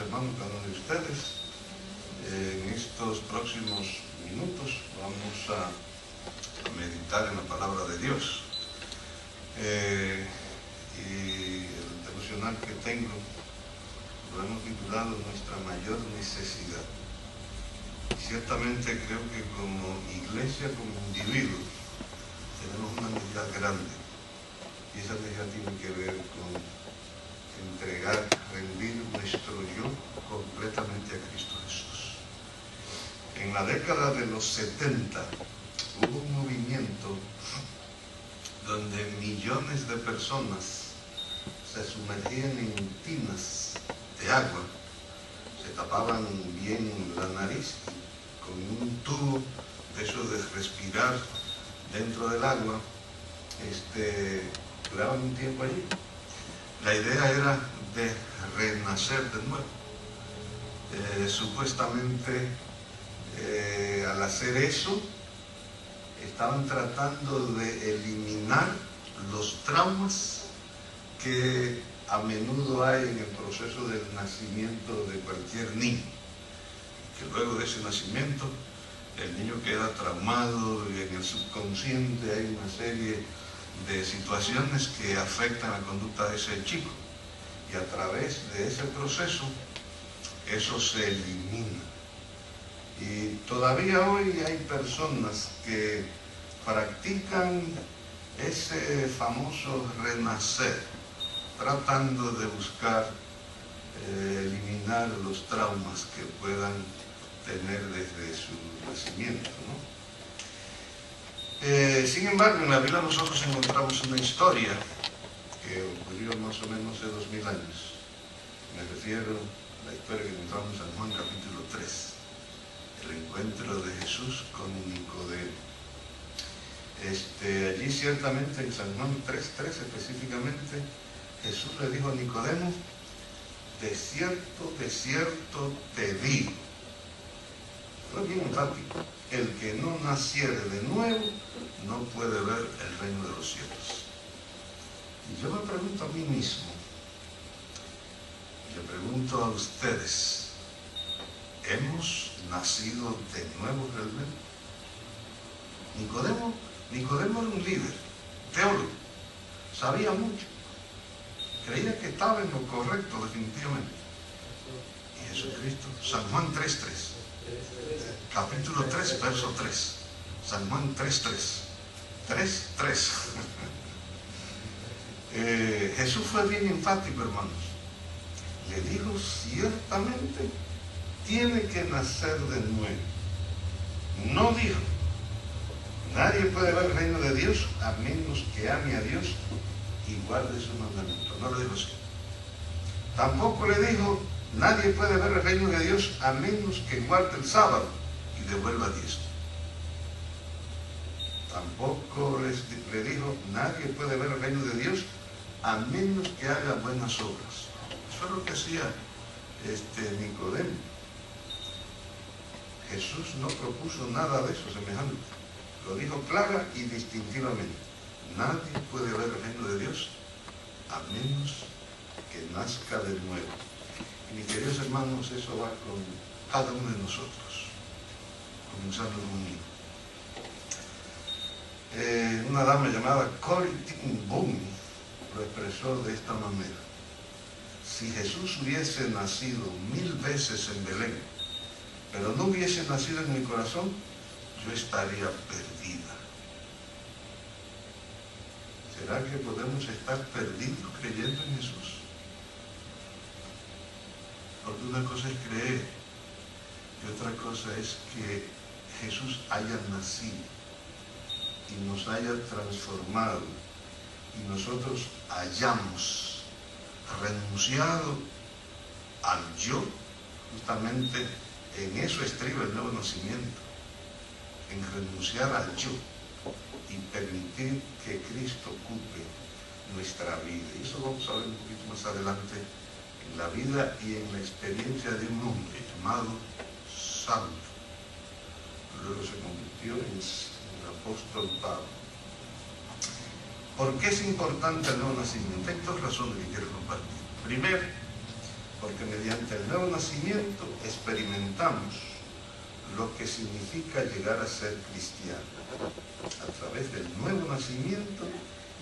hermanos, cada uno de ustedes. En estos próximos minutos vamos a, meditar en la palabra de Dios. Eh, y el devocional que tengo lo hemos titulado Nuestra mayor necesidad. Y ciertamente creo que como iglesia, como individuos, tenemos una necesidad grande. Y esa necesidad tiene que ver con entregar, rendir nuestro yo completamente a Cristo Jesús. En la década de los 70 hubo un movimiento donde millones de personas se sumergían en tinas de agua, se tapaban bien la nariz con un tubo de eso de respirar dentro del agua, este, duraban un tiempo allí la idea era de renacer de nuevo. Eh, supuestamente eh, al hacer eso estaban tratando de eliminar los traumas que a menudo hay en el proceso del nacimiento de cualquier niño. Que luego de ese nacimiento el niño queda traumado y en el subconsciente hay una serie de situaciones que afectan la conducta de ese chico. Y a través de ese proceso, eso se elimina. Y todavía hoy hay personas que practican ese famoso renacer, tratando de buscar eh, eliminar los traumas que puedan tener desde su nacimiento. Eh, sin embargo, en la Biblia nosotros encontramos una historia que ocurrió más o menos hace dos mil años. Me refiero a la historia que encontramos en San Juan capítulo 3, el encuentro de Jesús con Nicodemo. Este, allí ciertamente en San Juan 3.3 específicamente, Jesús le dijo a Nicodemo, de cierto, de cierto te digo. Enfático el que no naciere de nuevo no puede ver el reino de los cielos. Y yo me pregunto a mí mismo, le pregunto a ustedes, ¿hemos nacido de nuevo realmente? Nicodemo, Nicodemo era un líder, teólogo, sabía mucho, creía que estaba en lo correcto definitivamente. Y Jesucristo, San Juan 3.3 capítulo 3, verso 3. San Juan 3, 3. 3, 3. Jesús fue bien enfático, hermanos. Le dijo, ciertamente, tiene que nacer de nuevo. No dijo, nadie puede ver el reino de Dios a menos que ame a Dios y guarde su mandamiento. No le dijo así. Tampoco le dijo, nadie puede ver el reino de Dios a menos que guarde el sábado devuelva diez. Tampoco le dijo, nadie puede ver el reino de Dios a menos que haga buenas obras. Eso es lo que hacía este Nicodemo. Jesús no propuso nada de eso semejante. Lo dijo clara y distintivamente. Nadie puede ver el reino de Dios a menos que nazca de nuevo. Y mis queridos hermanos, eso va con cada uno de nosotros comenzando conmigo. Eh, una dama llamada Cory Boom lo expresó de esta manera. Si Jesús hubiese nacido mil veces en Belén, pero no hubiese nacido en mi corazón, yo estaría perdida. ¿Será que podemos estar perdidos creyendo en Jesús? Porque una cosa es creer y otra cosa es que Jesús haya nacido y nos haya transformado y nosotros hayamos renunciado al yo, justamente en eso estriba el nuevo nacimiento, en renunciar al yo y permitir que Cristo ocupe nuestra vida. Y eso vamos a ver un poquito más adelante la vida y en la experiencia de un hombre llamado Saulo luego se convirtió en el apóstol Pablo. ¿Por qué es importante el nuevo nacimiento? Hay dos razones que quiero compartir. Primero, porque mediante el nuevo nacimiento experimentamos lo que significa llegar a ser cristiano. A través del nuevo nacimiento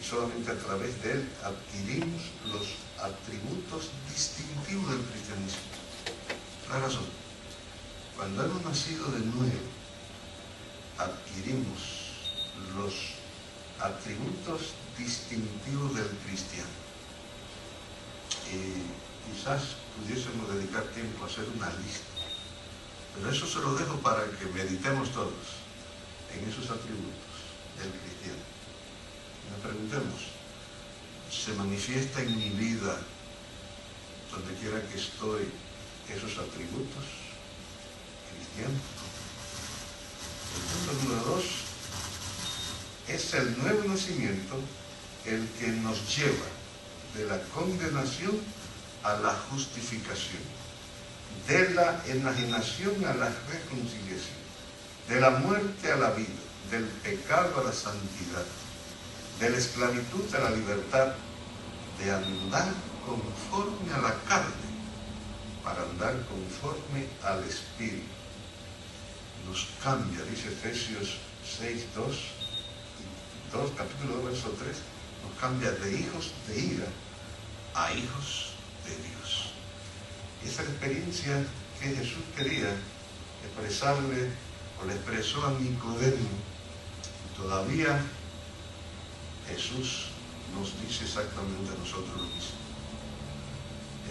y solamente a través de él adquirimos los atributos distintivos del cristianismo. La razón, cuando hemos nacido de nuevo, adquirimos los atributos distintivos del cristiano. Y quizás pudiésemos dedicar tiempo a hacer una lista, pero eso se lo dejo para que meditemos todos en esos atributos del cristiano. Preguntemos, ¿se manifiesta en mi vida, donde quiera que estoy, esos atributos cristianos? El punto número dos es el nuevo nacimiento el que nos lleva de la condenación a la justificación, de la enajenación a la reconciliación, de la muerte a la vida, del pecado a la santidad, de la esclavitud a la libertad, de andar conforme a la carne para andar conforme al Espíritu. Nos cambia, dice Efesios 6, 2, 2 capítulo 2, verso 3, nos cambia de hijos de ira a hijos de Dios. Esa experiencia que Jesús quería expresarle o le expresó a Nicodemo, todavía Jesús nos dice exactamente a nosotros lo mismo.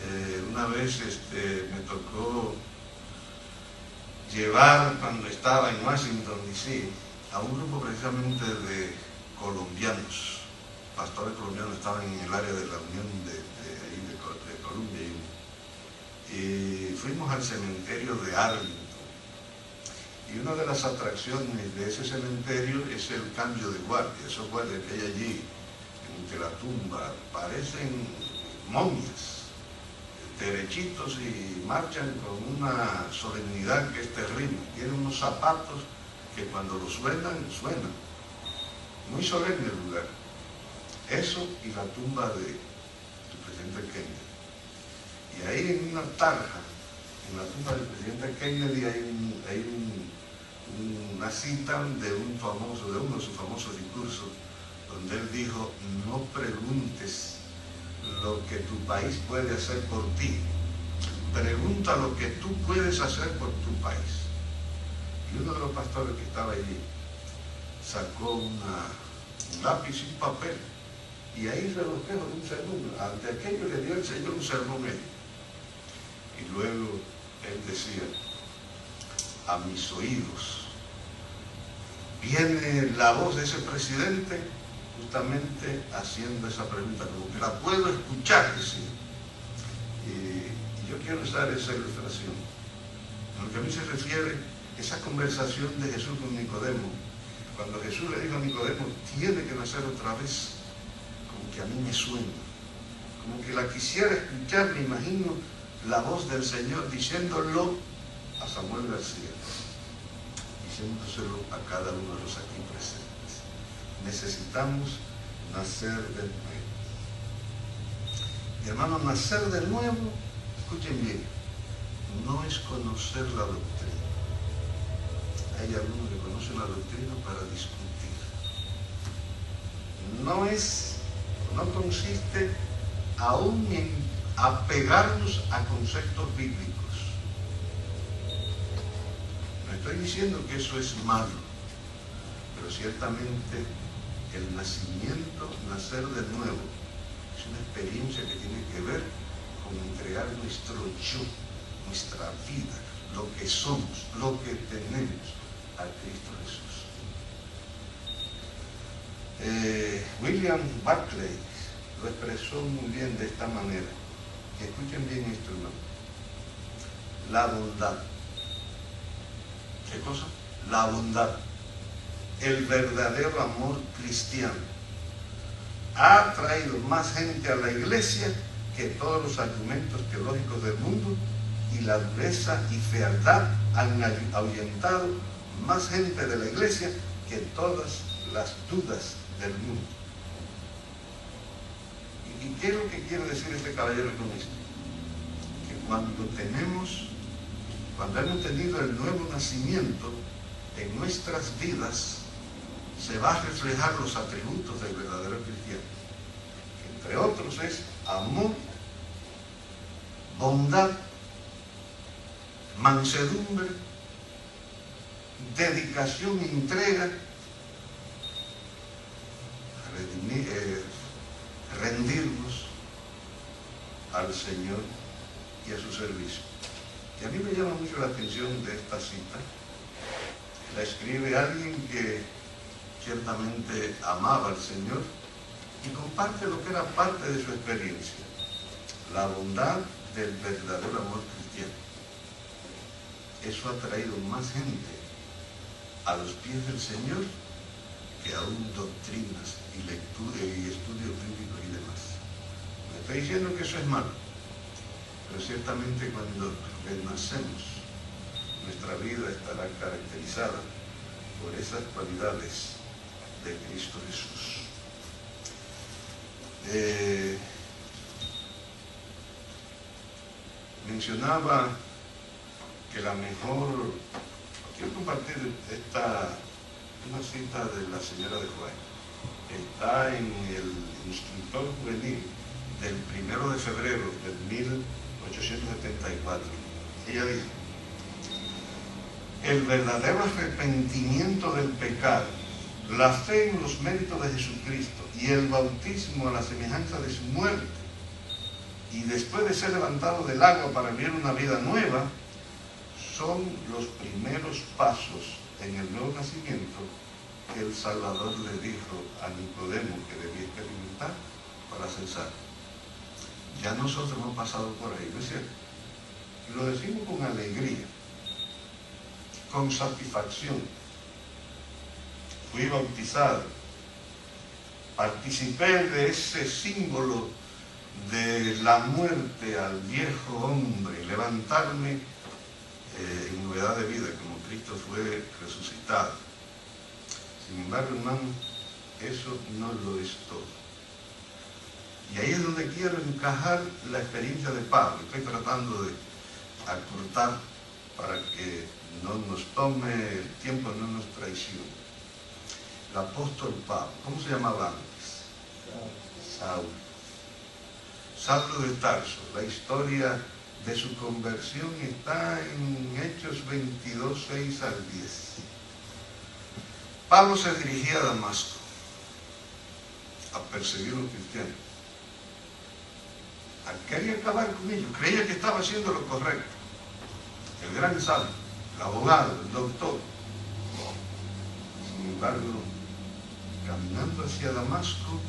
Eh, una vez este, me tocó llevar cuando estaba en Washington DC a un grupo precisamente de colombianos, pastores colombianos estaban en el área de la Unión de, Colombia y, fuimos al cementerio de Arlington. Y una de las atracciones de ese cementerio es el cambio de guardia. Esos guardias que hay allí, entre la tumba, parecen momias, derechitos y marchan con una solemnidad que es terrible. Tienen unos zapatos que cuando los suenan, suenan. Muy solemne el lugar. Eso y la tumba de, del presidente Kennedy. Y ahí en una tarja, en la tumba del presidente Kennedy, hay, una cita de uno de sus famosos discursos, donde él dijo, no preguntes lo que tu país puede hacer por ti, pregunta lo que tú puedes hacer por tu país. Y uno de los pastores que estaba allí sacó un lápiz y un papel y ahí los de un sermón. Ante aquello le dio el Señor un sermón Y luego él decía, a mis oídos viene la voz de ese presidente justamente haciendo esa pregunta, como que la puedo escuchar decir. Y, yo quiero usar esa ilustración. En lo que a mí se refiere, esa conversación de Jesús con Nicodemo, cuando Jesús le dijo a Nicodemo, tiene que nacer otra vez, como que a mí me suena, como que la quisiera escuchar, me imagino la voz del Señor diciéndolo a Samuel García, diciéndoselo a cada uno de los aquí presentes. Necesitamos nacer de nuevo. Mi hermano, nacer de nuevo, escuchen bien, no es conocer la doctrina hay algunos que conocen la doctrina para discutir. No es, no consiste aún en apegarnos a conceptos bíblicos. No estoy diciendo que eso es malo, pero ciertamente el nacimiento, nacer de nuevo, es una experiencia que tiene que ver con entregar nuestro yo, nuestra vida, lo que somos, lo que tenemos a Cristo Jesús. Eh, William Buckley lo expresó muy bien de esta manera. Escuchen bien esto, hermano. La bondad. ¿Qué cosa? La bondad. El verdadero amor cristiano ha traído más gente a la iglesia que todos los argumentos teológicos del mundo y la dureza y fealdad han ahuyentado más gente de la iglesia que todas las dudas del mundo. ¿Y qué es lo que quiere decir este caballero con esto? Que cuando tenemos, cuando hemos tenido el nuevo nacimiento, en nuestras vidas se va a reflejar los atributos del verdadero cristiano. entre otros es amor, bondad, mansedumbre, dedicación, entrega, eh, rendirnos al Señor y a su servicio. Y a mí me llama mucho la atención de esta cita. La escribe alguien que ciertamente amaba al Señor y comparte lo que era parte de su experiencia, la bondad del verdadero amor cristiano. Eso ha traído más gente a los pies del Señor que aún doctrinas y lectura y estudios bíblicos y demás. Me estoy diciendo que eso es malo, pero ciertamente cuando renacemos, nuestra vida estará caracterizada por esas cualidades de Cristo Jesús. Eh, mencionaba que la mejor, quiero compartir esta, una cita de la señora de Juárez, está en el instructor juvenil del primero de febrero del 1874. Ella dice, el verdadero arrepentimiento del pecado, la fe en los méritos de Jesucristo y el bautismo a la semejanza de su muerte, y después de ser levantado del agua para vivir una vida nueva, son los primeros pasos en el nuevo nacimiento el Salvador le dijo a Nicodemo que debía experimentar para cesar. Ya nosotros hemos pasado por ahí, ¿no es cierto? Y lo decimos con alegría, con satisfacción. Fui bautizado, participé de ese símbolo de la muerte al viejo hombre, levantarme eh, en novedad de vida, como Cristo fue resucitado. Sin embargo, hermano, eso no lo es todo. Y ahí es donde quiero encajar la experiencia de Pablo. Estoy tratando de acortar para que no nos tome el tiempo, no nos traicione. El apóstol Pablo, ¿cómo se llamaba antes? Saúl. Saulo de Tarso, la historia de su conversión está en Hechos 22, 6 al 10. Pablo se dirigía a Damasco a perseguir a los cristianos. Quería acabar con ellos, creía que estaba haciendo lo correcto. El gran sabio, el abogado, el doctor. Sin embargo, caminando hacia Damasco,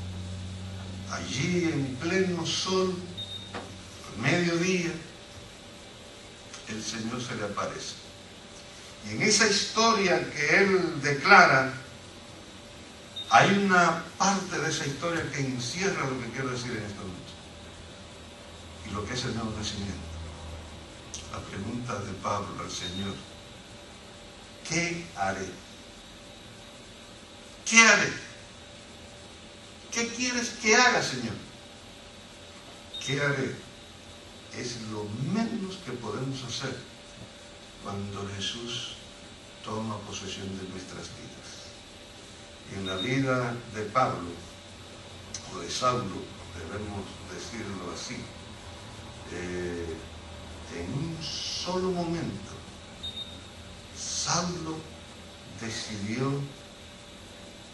allí en pleno sol, al mediodía, el Señor se le aparece. Y en esa historia que él declara, hay una parte de esa historia que encierra lo que quiero decir en esta noche. Y lo que es el nuevo nacimiento. La pregunta de Pablo al Señor, ¿qué haré? ¿Qué haré? ¿Qué quieres que haga, Señor? ¿Qué haré? Es lo menos que podemos hacer cuando Jesús toma posesión de nuestras vidas. En la vida de Pablo, o de Saulo, debemos decirlo así, eh, en un solo momento, Saulo decidió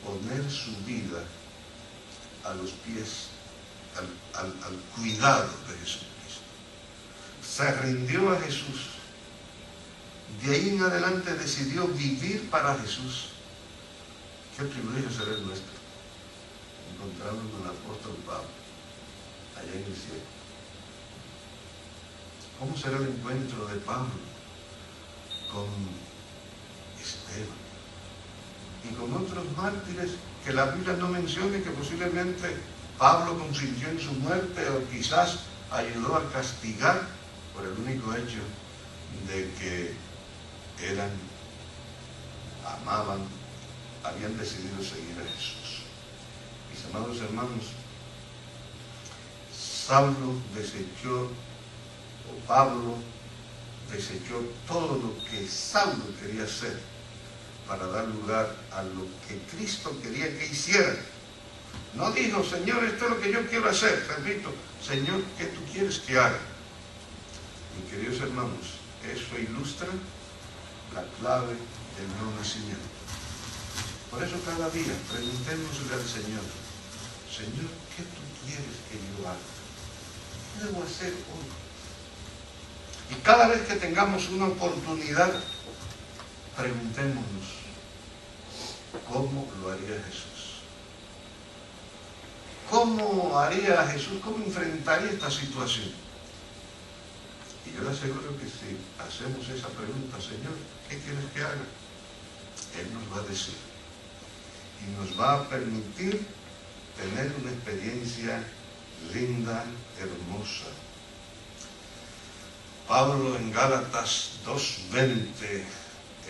poner su vida a los pies, al, cuidado de Jesucristo. Se rindió a Jesús. De ahí en adelante decidió vivir para Jesús. Qué privilegio será el nuestro. Encontrarnos con el apóstol Pablo, allá en el cielo. ¿Cómo será el encuentro de Pablo con Esteban y con otros mártires que la Biblia no mencione que posiblemente Pablo consintió en su muerte o quizás ayudó a castigar por el único hecho de que eran, amaban, habían decidido seguir a Jesús. Mis amados hermanos, Saulo desechó o Pablo desechó todo lo que Saulo quería hacer para dar lugar a lo que Cristo quería que hiciera. No dijo, Señor, esto es lo que yo quiero hacer. Repito, Señor, ¿qué tú quieres que haga? Mis queridos hermanos, eso ilustra la clave del nuevo nacimiento. Por eso cada día preguntémosle al Señor, Señor, ¿qué tú quieres que yo haga? ¿Qué debo hacer hoy? Y cada vez que tengamos una oportunidad, preguntémonos, ¿cómo lo haría Jesús? ¿Cómo haría Jesús? ¿Cómo enfrentaría esta situación? Y yo le aseguro que si hacemos esa pregunta, Señor, ¿qué quieres que haga? Él nos va a decir. Y nos va a permitir tener una experiencia linda, hermosa. Pablo en Gálatas 2.20,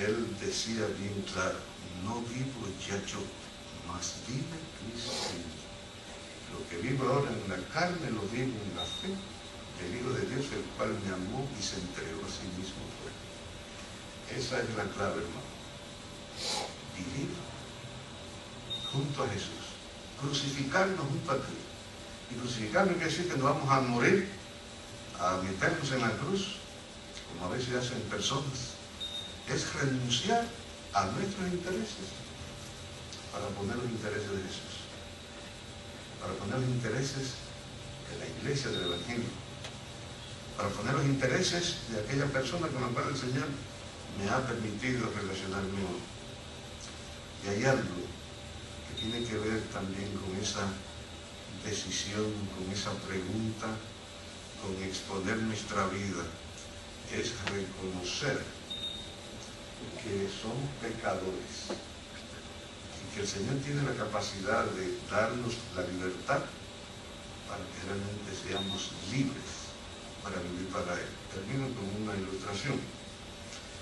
él decía bien claro, no vivo ya yo, mas vive Cristo. Lo que vivo ahora en la carne lo vivo en la fe del Hijo de Dios, el cual me amó y se entregó a sí mismo por. Esa es la clave, hermano. Vivir junto a Jesús. Crucificarnos junto a Cristo. Y crucificarnos quiere decir que nos vamos a morir, a meternos en la cruz, como a veces hacen personas. Es renunciar a nuestros intereses para poner los intereses de Jesús. Para poner los intereses de la iglesia del Evangelio. Para poner los intereses de aquella persona con la cual el Señor me ha permitido relacionarme hoy. Y hay algo que tiene que ver también con esa decisión, con esa pregunta, con exponer nuestra vida, es reconocer que somos pecadores y que el Señor tiene la capacidad de darnos la libertad para que realmente seamos libres para vivir para Él. Termino con una ilustración.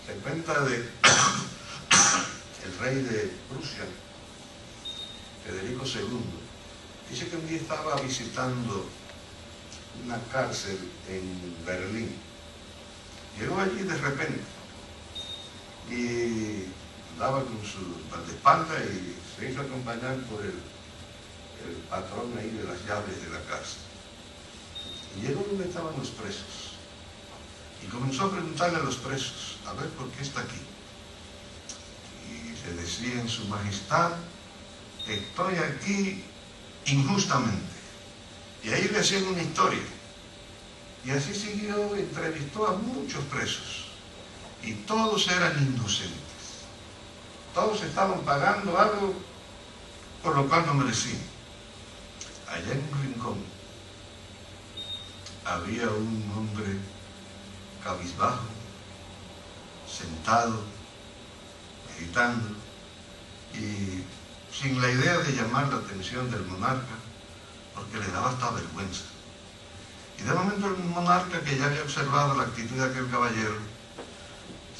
Se cuenta de el rey de Prusia, Federico II. Dice que un día estaba visitando una cárcel en Berlín. Llegó allí de repente y andaba con su espalda y se hizo acompañar por el, el patrón ahí de las llaves de la cárcel. Y llegó donde estaban los presos. Y comenzó a preguntarle a los presos, a ver por qué está aquí. Y se decía en su majestad, estoy aquí injustamente. Y ahí le hacían una historia. Y así siguió, entrevistó a muchos presos. Y todos eran inocentes. Todos estaban pagando algo por lo cual no merecían. Allá en un rincón había un hombre cabizbajo, sentado, meditando, y sin la idea de llamar la atención del monarca, porque le daba hasta vergüenza. Y de momento el monarca, que ya había observado la actitud de aquel caballero,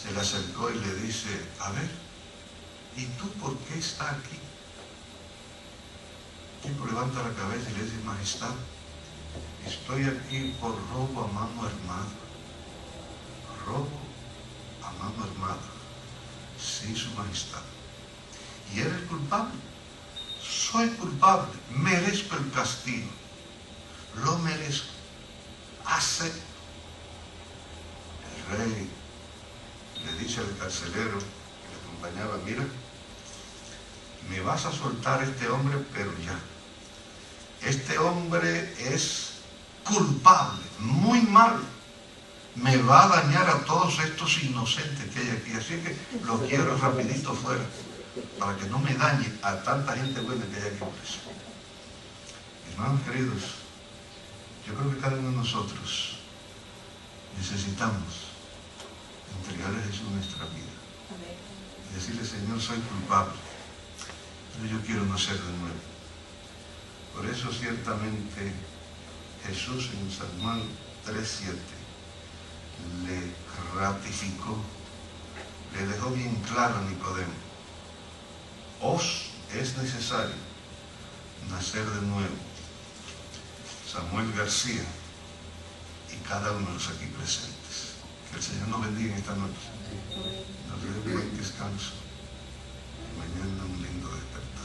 se le acercó y le dice, a ver, ¿y tú por qué estás aquí? El tipo levanta la cabeza y le dice, majestad, estoy aquí por robo a mano armada. Robo a mano armada. Sí, su majestad. ¿Y eres culpable? Soy culpable, merezco el castigo. Lo merezco. Acepto. El rey le dice al carcelero que le acompañaba, mira, me vas a soltar este hombre, pero ya. Este hombre es culpable, muy mal. Me va a dañar a todos estos inocentes que hay aquí. Así que lo quiero rapidito fuera, para que no me dañe a tanta gente buena que hay aquí preso. Hermanos queridos, yo creo que cada uno de nosotros necesitamos entregarle a Jesús nuestra vida. Y decirle, Señor, soy culpable, pero yo quiero nacer de nuevo. Por eso ciertamente Jesús en San Juan 3.7 le ratificó, le dejó bien claro a Nicodemo, os es necesario nacer de nuevo. Samuel García y cada uno de los aquí presentes. Que el Señor nos bendiga en esta noche. Nos dé un buen descanso. Mañana un lindo despertar.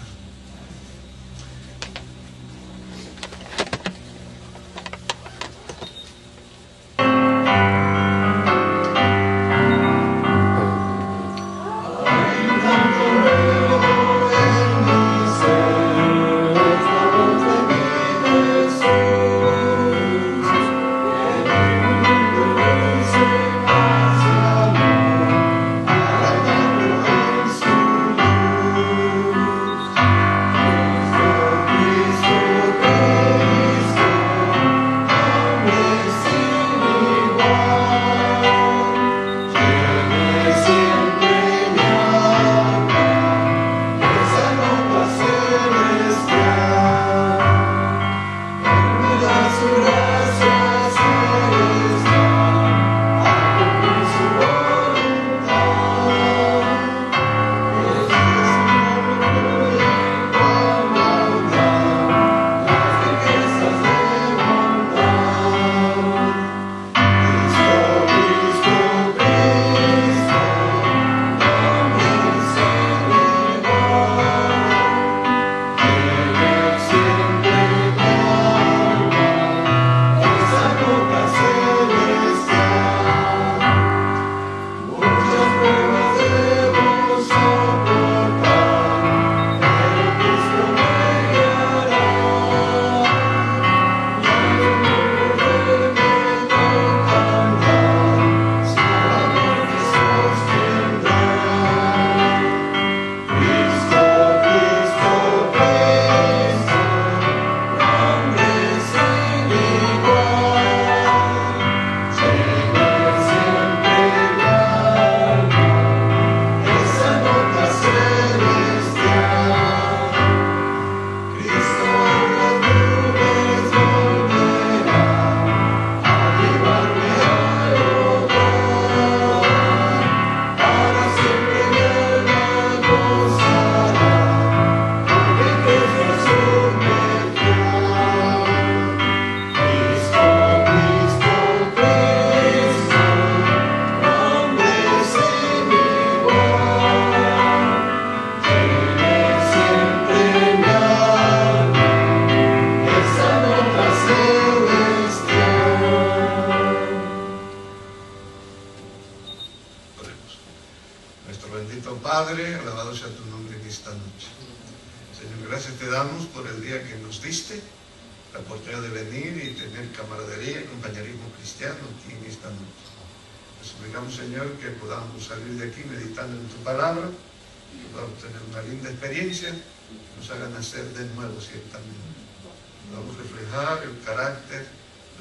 el carácter,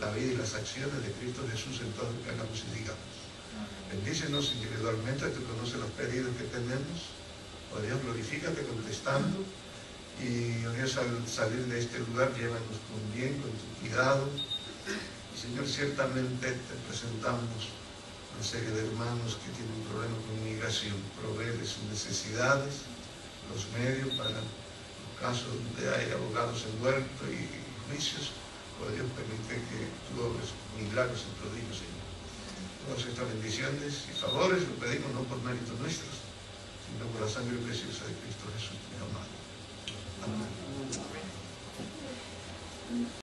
la vida y las acciones de Cristo Jesús en, todo, en la crucificamos. Bendícenos individualmente, tú conoces los pedidos que tenemos. Oh Dios, glorifícate contestando. Y oh Dios, al salir de este lugar, llévanos con bien, con tu cuidado. Señor, ciertamente te presentamos una serie de hermanos que tienen un problema con migración. Provee de sus necesidades, los medios para los casos donde hay abogados envueltos y juicios, Dios permite que tú obres milagros y prodigios, Señor. Todas estas bendiciones y favores lo pedimos no por méritos nuestros, sino por la sangre preciosa de Cristo Jesús, mi amado. Amén.